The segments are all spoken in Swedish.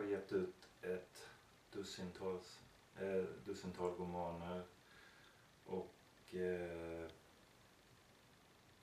Har gett ut ett dussintals, eh, dussintal romaner och eh,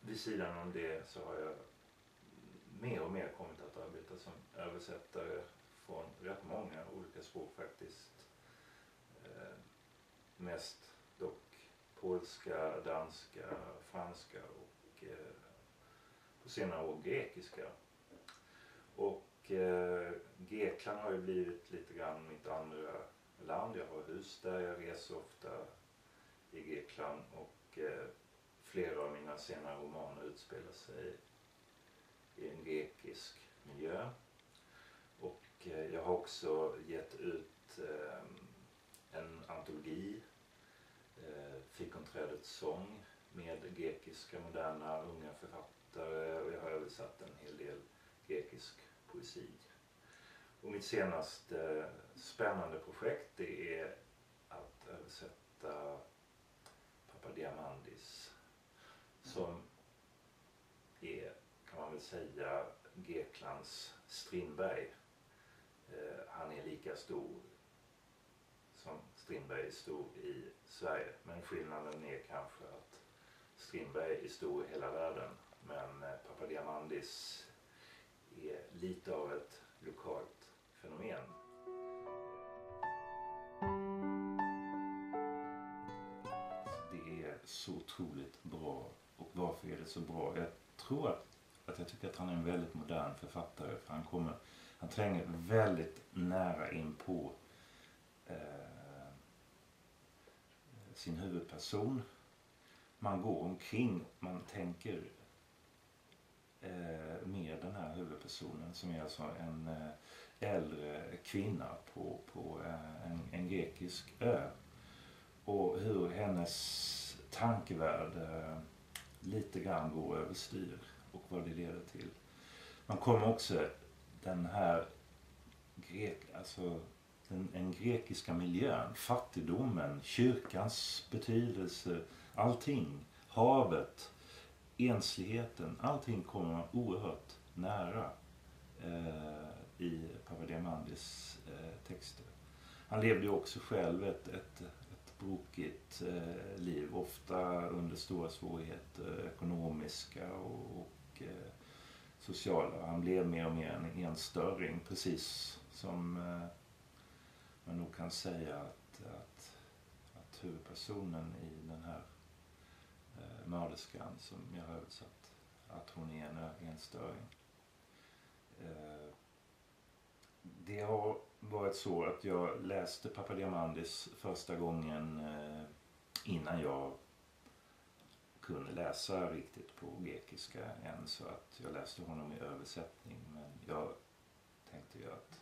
vid sidan om det så har jag mer och mer kommit att arbeta som översättare från rätt många olika språk faktiskt. Eh, mest dock polska, danska, franska och eh, på senare år grekiska. Och eh, Grekland har ju blivit lite grann mitt andra land. Jag har hus där, jag reser ofta i Grekland och eh, flera av mina senare romaner utspelar sig i en grekisk miljö. Och eh, jag har också gett ut eh, en antologi, eh, Fikonträdets sång, med grekiska moderna unga författare och jag har översatt en hel del grekisk poesi. Och mitt senaste eh, spännande projekt det är att översätta Papadiamandis som är, kan man väl säga, Greklands Strindberg. Eh, han är lika stor som Strindberg är stor i Sverige. Men skillnaden är kanske att Strindberg är stor i hela världen. Men eh, Papadiamandis är lite av ett lokalt fenomen. Det är så otroligt bra. Och varför är det så bra? Jag tror att, att jag tycker att han är en väldigt modern författare. För han, kommer, han tränger väldigt nära in på eh, sin huvudperson. Man går omkring, man tänker eh, personen som är alltså en eh, äldre kvinna på, på eh, en, en, grekisk ö. Och hur hennes tankevärld eh, lite grann går överstyr och vad det leder till. Man kommer också den här grek, alltså den, den grekiska miljön, fattigdomen, kyrkans betydelse, allting, havet, ensligheten, allting kommer man oerhört nära eh, i Papadiamandis eh, texter. Han levde ju också själv ett, ett, ett brokigt eh, liv, ofta under stora svårigheter, ekonomiska och, och eh, sociala. Han blev mer och mer en enstöring, precis som eh, man nog kan säga att, att, att huvudpersonen i den här eh, mörderskan som jag har översatt, att hon är en enstöring. Eh, det har varit så att jag läste Papadiamandis första gången eh, innan jag kunde läsa riktigt på grekiska än så att jag läste honom i översättning. Men jag tänkte ju att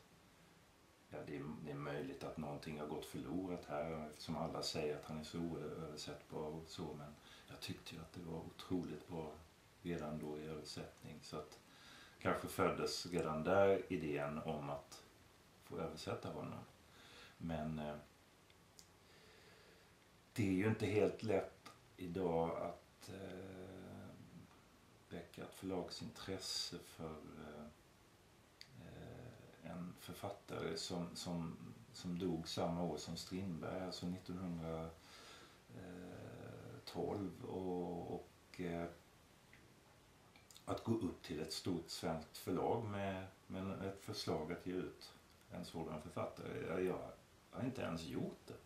ja, det, är, det är möjligt att någonting har gått förlorat här eftersom alla säger att han är så oöversättbar och så men jag tyckte ju att det var otroligt bra redan då i översättning. Så att kanske föddes redan där idén om att få översätta honom. Men eh, det är ju inte helt lätt idag att eh, väcka ett förlagsintresse för eh, eh en författare som, som, som dog samma år som Strindberg, alltså 1912. Eh, och, och att gå upp till ett stort svenskt förlag med, med ett förslag att ge ut en sådan författare. Jag, jag har inte ens gjort det.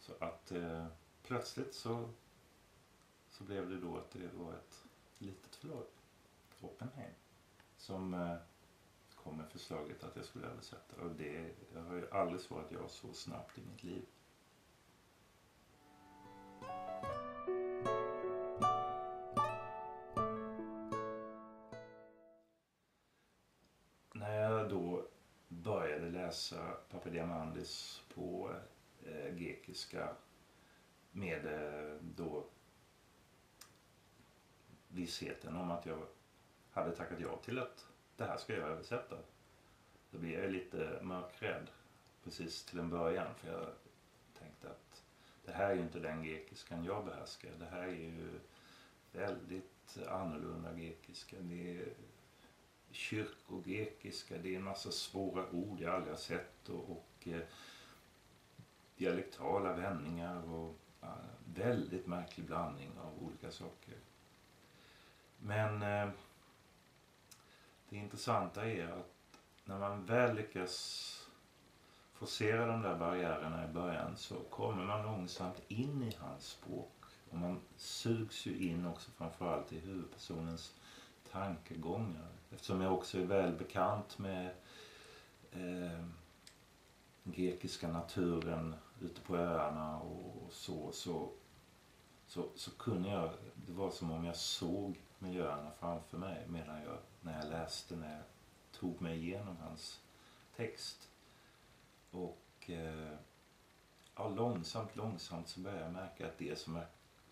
Så att eh, plötsligt så, så blev det då att det var ett litet förlag, Oppenheim, som eh, kom med förslaget att jag skulle översätta. Och det, det har ju aldrig svarat ja så snabbt i mitt liv. Papadiamandis på eh, grekiska med eh, då vissheten om att jag hade tackat ja till att det här ska jag översätta. Då blir jag lite mörkrädd precis till en början för jag tänkte att det här är ju inte den grekiskan jag behärskar. Det här är ju väldigt annorlunda grekiska. Det är kyrkogrekiska, det är en massa svåra ord jag aldrig har sett och, och dialektala vändningar och väldigt märklig blandning av olika saker. Men eh, det intressanta är att när man väl lyckas forcera de där barriärerna i början så kommer man långsamt in i hans språk. Och man sugs ju in också framförallt i huvudpersonens tankegångar. Eftersom jag också är väl bekant med eh, grekiska naturen ute på öarna och så, så, så, så kunde jag, det var som om jag såg miljöerna framför mig medan jag, när jag läste, när jag tog mig igenom hans text. Och eh, ja, långsamt, långsamt så började jag märka att det som jag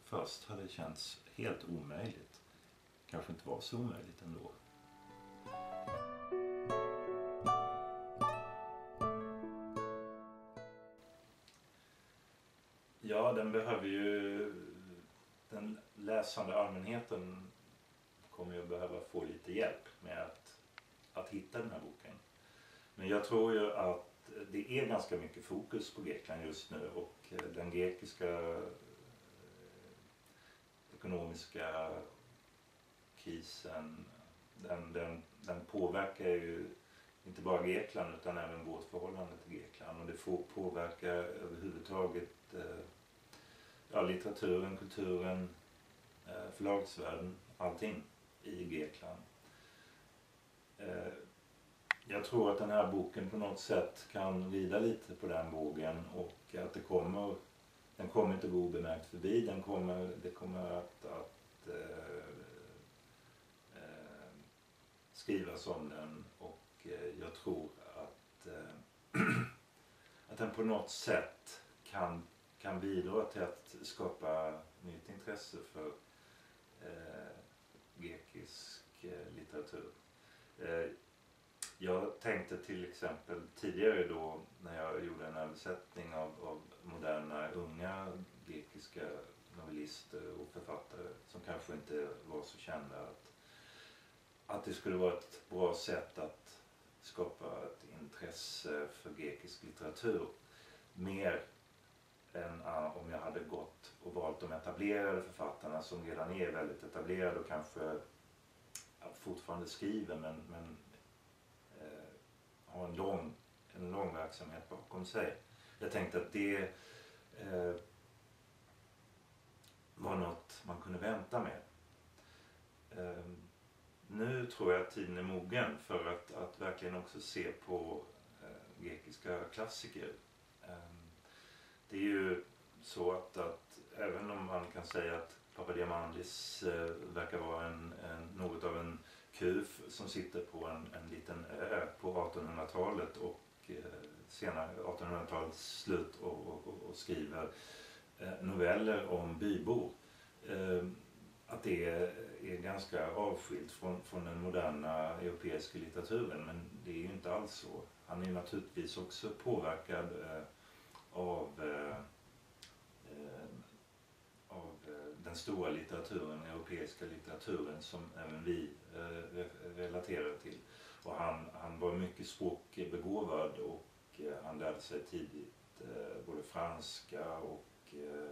först hade känts helt omöjligt kanske inte var så omöjligt ändå. Ja, den behöver ju... Den läsande allmänheten kommer ju behöva få lite hjälp med att, att hitta den här boken. Men jag tror ju att det är ganska mycket fokus på Grekland just nu och eh, den grekiska eh, ekonomiska krisen den, den, den påverkar ju inte bara Grekland utan även vårt förhållande till Grekland och det får påverka överhuvudtaget eh, ja, litteraturen, kulturen, eh, förlagsvärlden, allting i Grekland. Eh, jag tror att den här boken på något sätt kan rida lite på den vågen och att det kommer, den kommer inte gå obemärkt förbi. Den kommer, det kommer att, att eh, eh, skrivas om den och Eh, jag tror att, eh, att den på något sätt kan, kan bidra till att skapa nytt intresse för eh, grekisk eh, litteratur. Eh, jag tänkte till exempel tidigare då när jag gjorde en översättning av, av moderna unga grekiska novellister och författare som kanske inte var så kända att, att det skulle vara ett bra sätt att skapa ett intresse för grekisk litteratur mer än ah, om jag hade gått och valt de etablerade författarna som redan är väldigt etablerade och kanske ah, fortfarande skriver men, men eh, har en lång, en lång verksamhet bakom sig. Jag tänkte att det eh, var något man kunde vänta med. Eh, nu tror jag att tiden är mogen för att, att verkligen också se på eh, grekiska klassiker. Eh, det är ju så att, att även om man kan säga att Papadiamandis eh, verkar vara en, en, något av en kuf som sitter på en, en liten ö på 1800-talet och eh, senare 1800-talets slut och, och, och skriver eh, noveller om bybor. Ehm, att det är ganska avskilt från, från den moderna europeiska litteraturen men det är ju inte alls så. Han är naturligtvis också påverkad eh, av eh, eh av eh, den stora litteraturen, den europeiska litteraturen som även vi eh, relaterar till. Och han, han var mycket språkbegåvad och eh, han lärde sig tidigt eh, både franska och eh,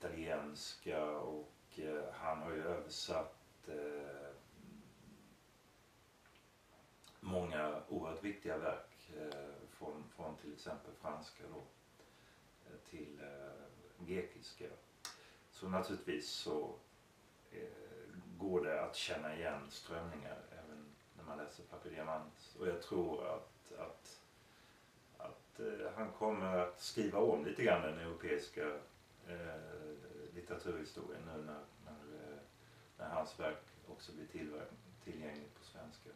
italienska och eh, han har ju översatt eh, många oerhört viktiga verk eh, från, från till exempel franska då till grekiska. Så naturligtvis så eh, går det att känna igen strömningar även när man läser Papilldiamant. Och jag tror att, att, att han kommer att skriva om lite grann den europeiska eh, litteraturhistorien nu när, när, eh, när hans verk också blir tillgängligt på svenska.